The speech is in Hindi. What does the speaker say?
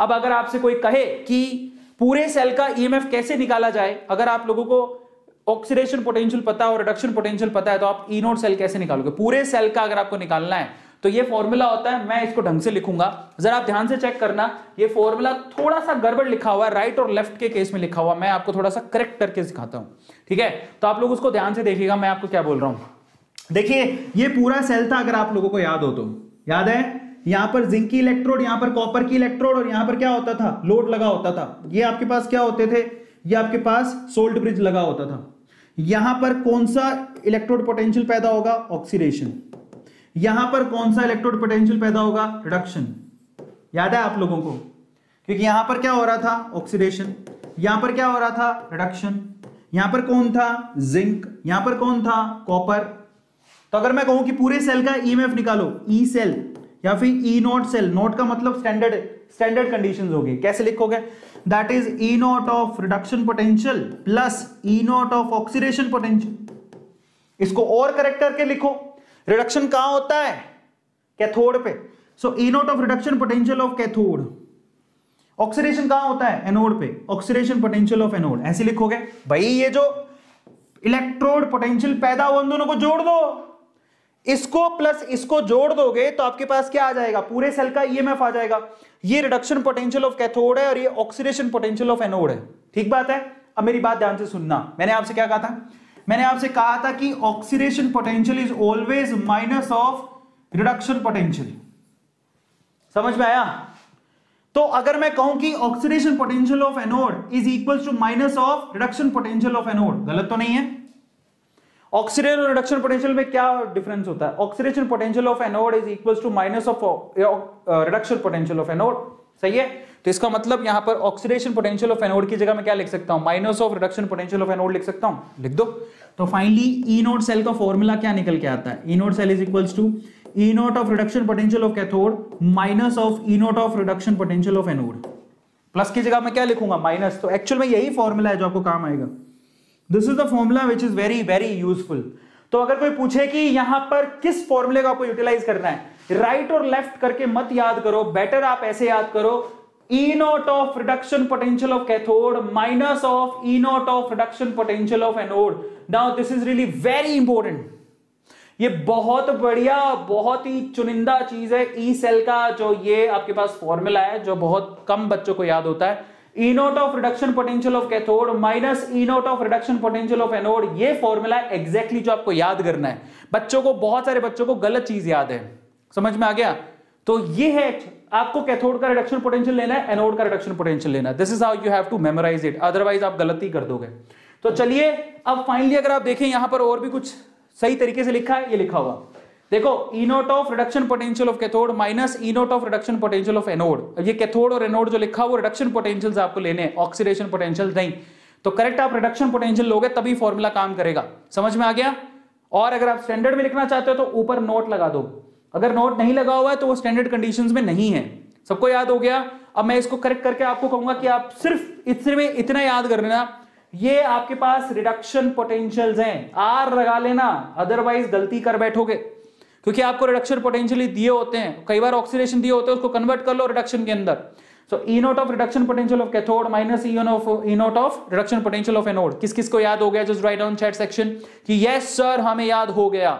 अब अगर आपसे कोई कहे कि पूरे सेल का ईएमएफ कैसे निकाला जाए, अगर आप लोगों को ऑक्सीडेशन पोटेंशियल पता है और रिडक्शन पोटेंशियल पता है तो आप ई नोट सेल कैसे निकालोगे? पूरे सेल का अगर आपको निकालना है तो ये फॉर्मूला होता है, मैं इसको ढंग से लिखूँगा। जरा आप ध्यान से चेक करना, ये फॉर्मूला थोड़ा सा गड़बड़ लिखा हुआ है राइट और लेफ़्ट के केस में लिखा हुआ मैं आपको थोड़ा सा करेक्ट करके सिखाता हूँ, ठीक है? तो आप लोग उसको ध्यान से देखिएगा, मैं आपको क्या बोल रहा हूँ। देखिए, ये पूरा सेल था, अगर आप लोगों को याद हो तो। याद है? यहाँ पर जिंक की इलेक्ट्रोड यहाँ पर कॉपर की इलेक्ट्रोड और यहाँ पर क्या होता था? लोड लगा होता था। ये आपके पास क्या होते थे? ये आपके पास सोल्ट ब्रिज लगा होता था। यहाँ पर कौन सा इलेक्ट्रोड पोटेंशियल पैदा होगा? ऑक्सीडेशन यहाँ पर कौन सा इलेक्ट्रोड पोटेंशियल पैदा होगा? रिडक्शन याद है आप लोगों को? क्योंकि यहाँ पर क्या हो रहा था? ऑक्सीडेशन यहाँ पर क्या हो रहा था? रिडक्शन यहाँ पर कौन था? जिंक यहाँ पर कौन था? कॉपर तो अगर मैं कहूँ कि पूरे सेल का ईएमएफ निकालो ई सेल या फिर ई नोट सेल नोट का मतलब स्टैंडर्ड स्टैंडर्ड कंडीशन होगी कैसे लिखोगे that is E naught of reduction potential plus E naught of oxidation potential इसको और करेक्ट करके लिखो। रिडक्शन कहाँ होता है? कैथोड पे। So E naught of reduction potential of cathode oxidation कहाँ होता है? एनोड पे। ऑक्सीडेशन पोटेंशियल ऑफ़ एनोड ऐसे लिखोगे। भाई, ये जो इलेक्ट्रोड पोटेंशियल पैदा हुआ दोनों को जोड़ दो। इसको प्लस इसको जोड़ दोगे तो आपके पास क्या आ जाएगा? पूरे सेल का ईएमएफ आ जाएगा। ये रिडक्शन पोटेंशियल ऑफ़ कैथोड है और ये ऑक्सीडेशन पोटेंशियल ऑफ़ एनोड है। ठीक बात है? अब मेरी बात ध्यान से सुनना। मैंने आपसे क्या कहा था? मैंने आपसे कहा था कि oxidation potential is always minus of reduction potential समझ में आया? तो अगर मैं कहूँ कि oxidation potential of anode is equal to minus of reduction potential of anode गलत तो नहीं है। ऑक्सीडेशन और रिडक्शन पोटेंशियल में क्या डिफरेंस होता है? Oxidation potential of anode is equal to minus of reduction potential of anode सही है? तो इसका मतलब यहाँ पर ऑक्सीडेशन पोटेंशियल ऑफ़ एनोड की जगह मैं क्या लिख सकता हूँ? Minus of reduction potential of anode लिख सकता हूँ। लिख दो। तो फाइनली ई नोट सेल का फॉर्मूला क्या निकल के आता है? E naught cell is equals to E naught of reduction potential of cathode minus of E naught of reduction potential of anode plus की जगह मैं क्या लिखूँगा? माइनस तो एक्चुअल में यही फॉर्मूला है जो आपको काम आएगा। This is the formula which is very very useful तो अगर कोई पूछे कि यहाँ पर किस फॉर्मूले का आपको यूटिलाइज करना है राइट और लेफ़्ट करके मत याद करो बेटर आप ऐसे याद करो E naught of reduction potential of cathode minus of E naught of reduction potential of anode. Now, this is really very important. ये बहुत बढ़िया, बहुत ही चुनिंदा चीज़ है ई e सेल का, जो ये आपके पास फॉर्मूला है, जो बहुत कम बच्चों को याद होता है E naught of reduction potential of cathode minus E naught of reduction potential of anode ये फॉर्मूला एग्जैक्टली जो आपको याद करना है। बच्चों को, बहुत सारे बच्चों को गलत चीज़ याद है। समझ में आ गया? तो ये है, आपको कैथोड का रिडक्शन पोटेंशियल लेना है एनोड का रिडक्शन पोटेंशियल लेना this is how you have to memorize it otherwise आप गलती कर दोगे। तो चलिए, अब फाइनली अगर आप देखें, यहाँ पर और भी कुछ सही तरीके से लिखा है, ये लिखा हुआ। देखो E naught of reduction potential of cathode minus E naught of reduction potential of anode ये कैथोड और एनोड जो लिखा, वो रिडक्शन पोटेंशियल आपको लेने ऑक्सीडेशन पोटेंशियल नहीं। तो करेक्ट आप रिडक्शन पोटेंशियल लोगे, तभी फॉर्मूला काम करेगा। समझ में आ गया? और अगर आप स्टैंडर्ड में लिखना चाहते हो तो ऊपर नोट लगा दो। अगर नोट नहीं लगा हुआ है तो वो स्टैंडर्ड कंडीशन में नहीं है। सबको याद हो गया? अब मैं इसको करेक्ट करके आपको कहूँगा कि आप सिर्फ़ इतने में इतना याद कर लेना। ये आपके पास रिडक्शन पोटेंशियल्स हैं। आर लगा लेना अदरवाइज़ गलती कर बैठोगे। क्योंकि आपको रिडक्शन पोटेंशियल दिए होते हैं। कई बार ऑक्सीडेशन दिए होते हैं, उसको कन्वर्ट कर लो रिडक्शन के अंदर। So E naught of reduction potential of cathode minus E of E naught of reduction potential of anode किस किस को याद हो गया just write on chat section कि यस सर हमें याद हो गया।